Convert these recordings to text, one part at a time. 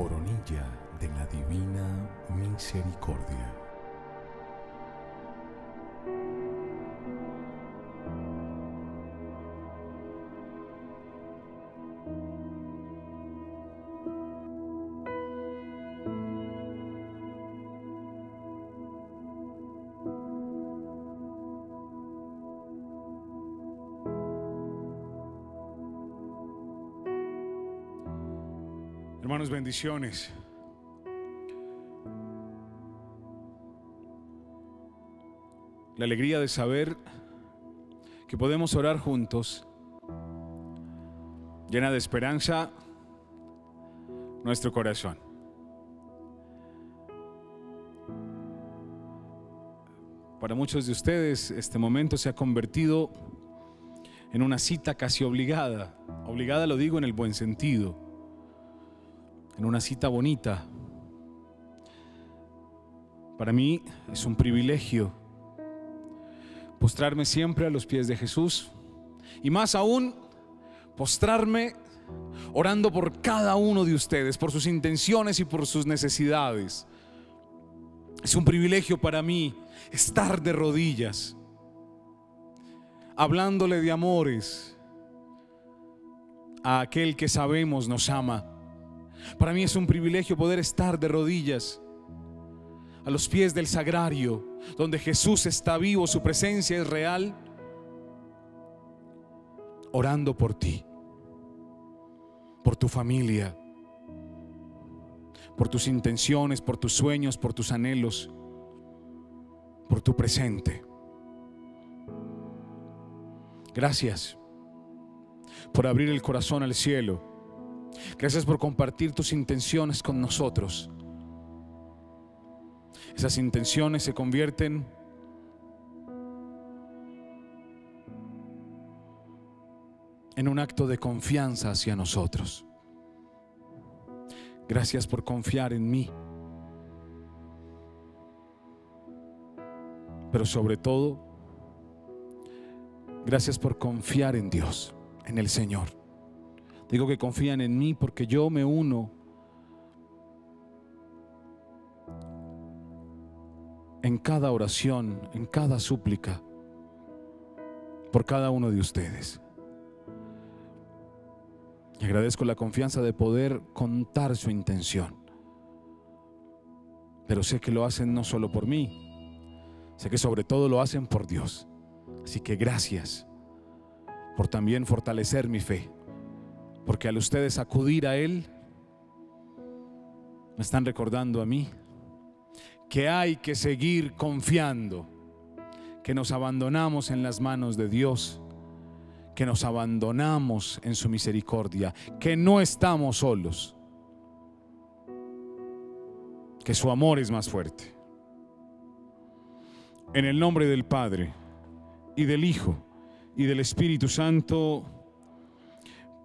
coronilla de la divina misericordia. Bendiciones. La alegría de saber que podemos orar juntos, llena de esperanza nuestro corazón. Para muchos de ustedes este momento se ha convertido en una cita casi obligada. Obligada lo digo en el buen sentido en una cita bonita. Para mí es un privilegio postrarme siempre a los pies de Jesús y más aún postrarme orando por cada uno de ustedes, por sus intenciones y por sus necesidades. Es un privilegio para mí estar de rodillas, hablándole de amores a aquel que sabemos nos ama para mí es un privilegio poder estar de rodillas a los pies del sagrario, donde Jesús está vivo, su presencia es real, orando por ti, por tu familia, por tus intenciones, por tus sueños, por tus anhelos, por tu presente. Gracias por abrir el corazón al cielo Gracias por compartir tus intenciones con nosotros. Esas intenciones se convierten en un acto de confianza hacia nosotros. Gracias por confiar en mí. Pero sobre todo, gracias por confiar en Dios, en el Señor. Digo que confían en mí porque yo me uno en cada oración, en cada súplica, por cada uno de ustedes. Y agradezco la confianza de poder contar su intención. Pero sé que lo hacen no solo por mí, sé que sobre todo lo hacen por Dios. Así que gracias por también fortalecer mi fe. Porque al ustedes acudir a Él, me están recordando a mí que hay que seguir confiando, que nos abandonamos en las manos de Dios, que nos abandonamos en su misericordia, que no estamos solos, que su amor es más fuerte. En el nombre del Padre y del Hijo y del Espíritu Santo,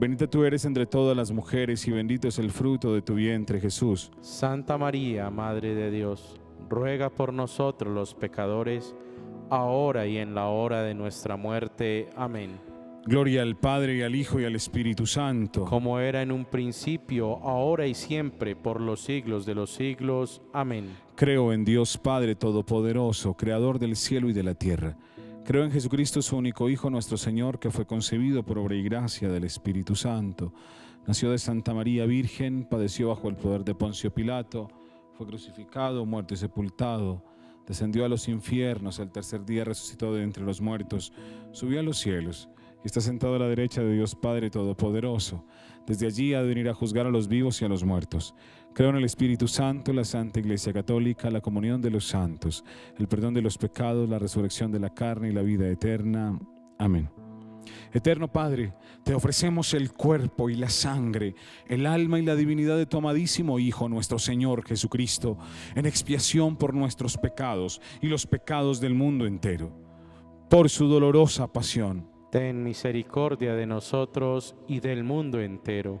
Bendita tú eres entre todas las mujeres y bendito es el fruto de tu vientre Jesús. Santa María, Madre de Dios, ruega por nosotros los pecadores, ahora y en la hora de nuestra muerte. Amén. Gloria al Padre y al Hijo y al Espíritu Santo. Como era en un principio, ahora y siempre, por los siglos de los siglos. Amén. Creo en Dios Padre Todopoderoso, Creador del cielo y de la tierra Creo en Jesucristo, su único Hijo, nuestro Señor, que fue concebido por obra y gracia del Espíritu Santo. Nació de Santa María Virgen, padeció bajo el poder de Poncio Pilato, fue crucificado, muerto y sepultado, descendió a los infiernos, el tercer día resucitó de entre los muertos, subió a los cielos y está sentado a la derecha de Dios Padre Todopoderoso. Desde allí ha de venir a juzgar a los vivos y a los muertos. Creo en el Espíritu Santo, la Santa Iglesia Católica, la comunión de los santos, el perdón de los pecados, la resurrección de la carne y la vida eterna. Amén. Eterno Padre, te ofrecemos el cuerpo y la sangre, el alma y la divinidad de tu amadísimo Hijo, nuestro Señor Jesucristo, en expiación por nuestros pecados y los pecados del mundo entero. Por su dolorosa pasión, Ten misericordia de nosotros y del mundo entero.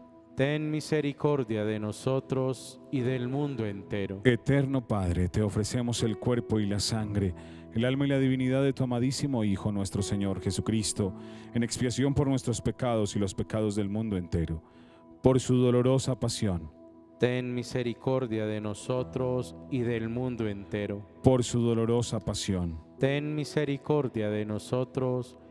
Ten misericordia de nosotros y del mundo entero. Eterno Padre, te ofrecemos el cuerpo y la sangre, el alma y la divinidad de tu amadísimo Hijo, nuestro Señor Jesucristo, en expiación por nuestros pecados y los pecados del mundo entero. Por su dolorosa pasión, Ten misericordia de nosotros y del mundo entero. por su dolorosa pasión, Ten misericordia de nosotros y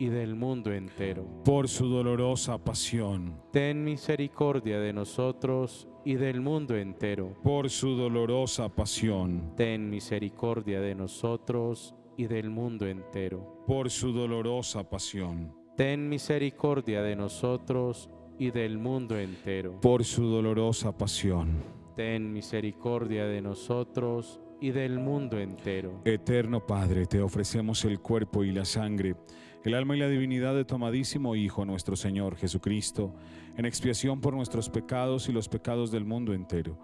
y del mundo entero. por su dolorosa pasión, Ten misericordia de nosotros y del mundo entero. por su dolorosa pasión, Ten misericordia de nosotros y del mundo entero. por su dolorosa pasión. Ten misericordia de nosotros y del mundo entero. por su dolorosa pasión. Ten misericordia de nosotros y del mundo entero. Eterno Padre, te ofrecemos el cuerpo y la sangre, el alma y la divinidad de tu amadísimo Hijo, nuestro Señor Jesucristo, en expiación por nuestros pecados y los pecados del mundo entero,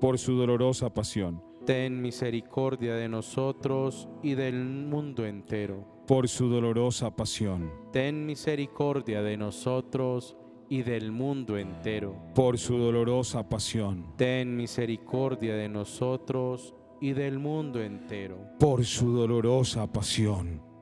por su dolorosa pasión, Ten misericordia de nosotros y del mundo entero. por su dolorosa pasión, Ten misericordia de nosotros y del mundo entero. por su dolorosa pasión, Ten misericordia de nosotros y del mundo entero. por su dolorosa pasión,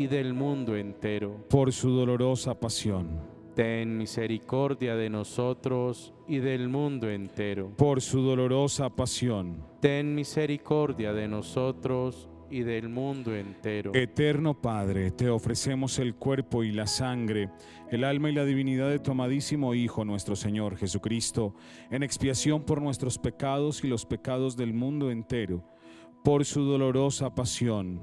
y del mundo entero. por su dolorosa pasión, Ten misericordia de nosotros y del mundo entero. por su dolorosa pasión. Ten misericordia de nosotros y del mundo entero. Eterno Padre, te ofrecemos el cuerpo y la sangre, el alma y la divinidad de tu amadísimo Hijo, nuestro Señor Jesucristo, en expiación por nuestros pecados y los pecados del mundo entero, por su dolorosa pasión,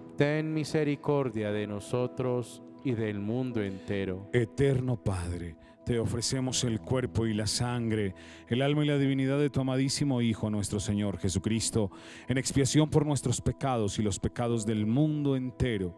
Ten misericordia de nosotros y del mundo entero. Eterno Padre, te ofrecemos el cuerpo y la sangre, el alma y la divinidad de tu amadísimo Hijo, nuestro Señor Jesucristo, en expiación por nuestros pecados y los pecados del mundo entero,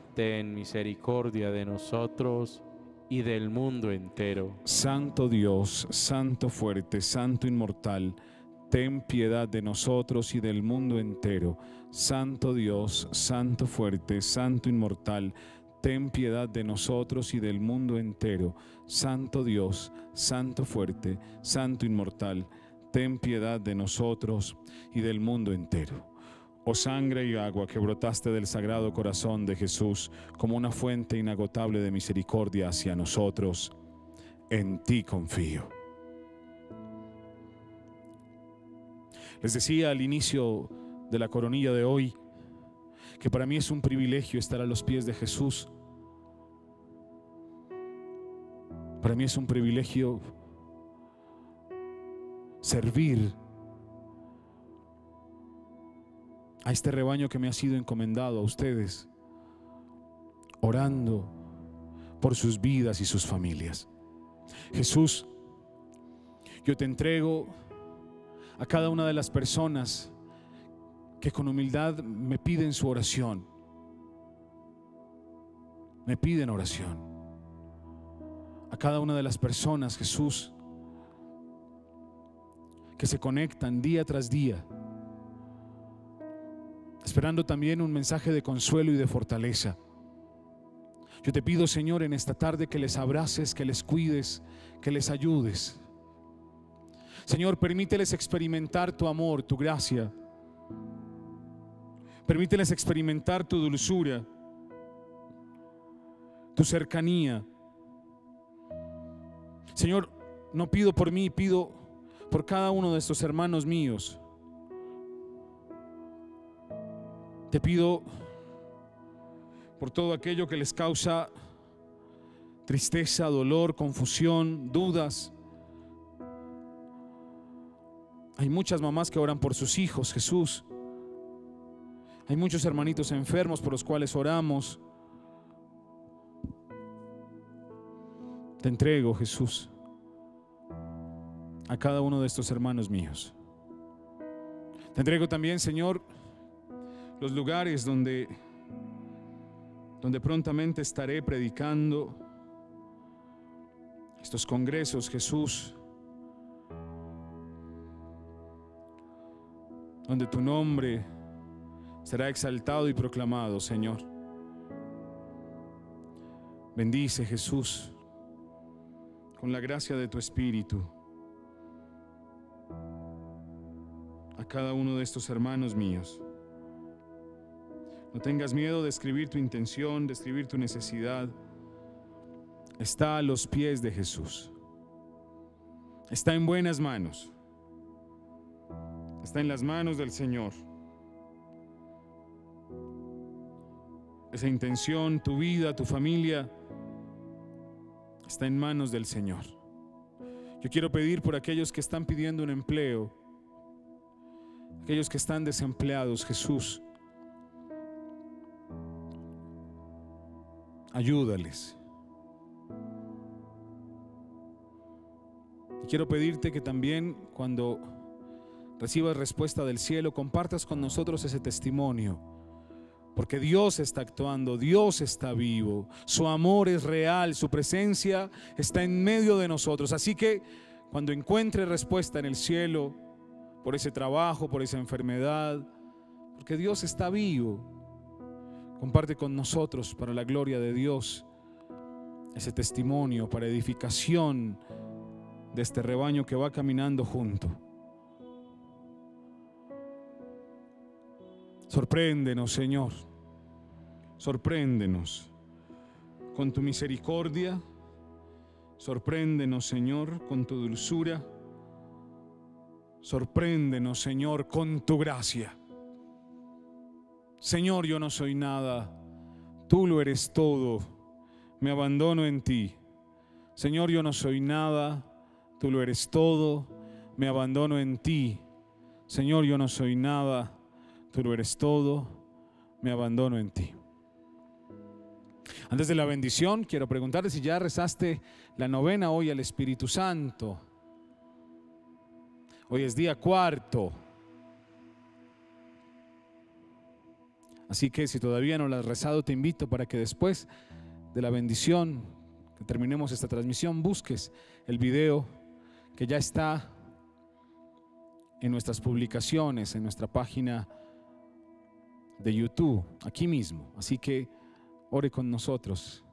Ten misericordia de nosotros y del mundo entero. Santo Dios, Santo fuerte, Santo inmortal, ten piedad de nosotros y del mundo entero. Santo Dios, Santo fuerte, Santo inmortal, ten piedad de nosotros y del mundo entero. Santo Dios, Santo fuerte, Santo inmortal, ten piedad de nosotros y del mundo entero. Oh sangre y agua que brotaste del sagrado corazón de Jesús como una fuente inagotable de misericordia hacia nosotros, en ti confío. Les decía al inicio de la coronilla de hoy que para mí es un privilegio estar a los pies de Jesús. Para mí es un privilegio servir a este rebaño que me ha sido encomendado a ustedes, orando por sus vidas y sus familias. Jesús, yo te entrego a cada una de las personas que con humildad me piden su oración. Me piden oración. A cada una de las personas, Jesús, que se conectan día tras día esperando también un mensaje de consuelo y de fortaleza. Yo te pido, Señor, en esta tarde que les abraces, que les cuides, que les ayudes. Señor, permíteles experimentar tu amor, tu gracia. Permíteles experimentar tu dulzura, tu cercanía. Señor, no pido por mí, pido por cada uno de estos hermanos míos. Te pido por todo aquello que les causa tristeza, dolor, confusión, dudas. Hay muchas mamás que oran por sus hijos, Jesús. Hay muchos hermanitos enfermos por los cuales oramos. Te entrego, Jesús, a cada uno de estos hermanos míos. Te entrego también, Señor, los lugares donde, donde prontamente estaré predicando, estos congresos, Jesús, donde tu nombre será exaltado y proclamado, Señor. Bendice, Jesús, con la gracia de tu Espíritu, a cada uno de estos hermanos míos. No tengas miedo de escribir tu intención, de escribir tu necesidad. Está a los pies de Jesús. Está en buenas manos. Está en las manos del Señor. Esa intención, tu vida, tu familia, está en manos del Señor. Yo quiero pedir por aquellos que están pidiendo un empleo, aquellos que están desempleados, Jesús. Ayúdales. Y quiero pedirte que también cuando recibas respuesta del cielo, compartas con nosotros ese testimonio. Porque Dios está actuando, Dios está vivo, su amor es real, su presencia está en medio de nosotros. Así que cuando encuentre respuesta en el cielo por ese trabajo, por esa enfermedad, porque Dios está vivo. Comparte con nosotros para la gloria de Dios ese testimonio para edificación de este rebaño que va caminando junto. Sorpréndenos, Señor. Sorpréndenos con tu misericordia. Sorpréndenos, Señor, con tu dulzura. Sorpréndenos, Señor, con tu gracia. Señor, yo no soy nada. Tú lo eres todo. Me abandono en ti. Señor, yo no soy nada. Tú lo eres todo. Me abandono en ti. Señor, yo no soy nada. Tú lo eres todo. Me abandono en ti. Antes de la bendición, quiero preguntarte si ya rezaste la novena hoy al Espíritu Santo. Hoy es día cuarto. Así que si todavía no la has rezado, te invito para que después de la bendición, que terminemos esta transmisión, busques el video que ya está en nuestras publicaciones, en nuestra página de YouTube, aquí mismo. Así que ore con nosotros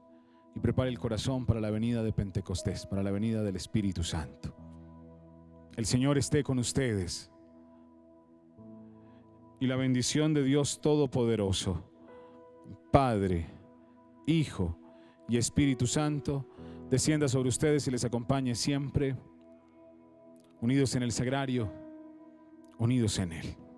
y prepare el corazón para la venida de Pentecostés, para la venida del Espíritu Santo. El Señor esté con ustedes. Y la bendición de Dios Todopoderoso, Padre, Hijo y Espíritu Santo, descienda sobre ustedes y les acompañe siempre, unidos en el sagrario, unidos en Él.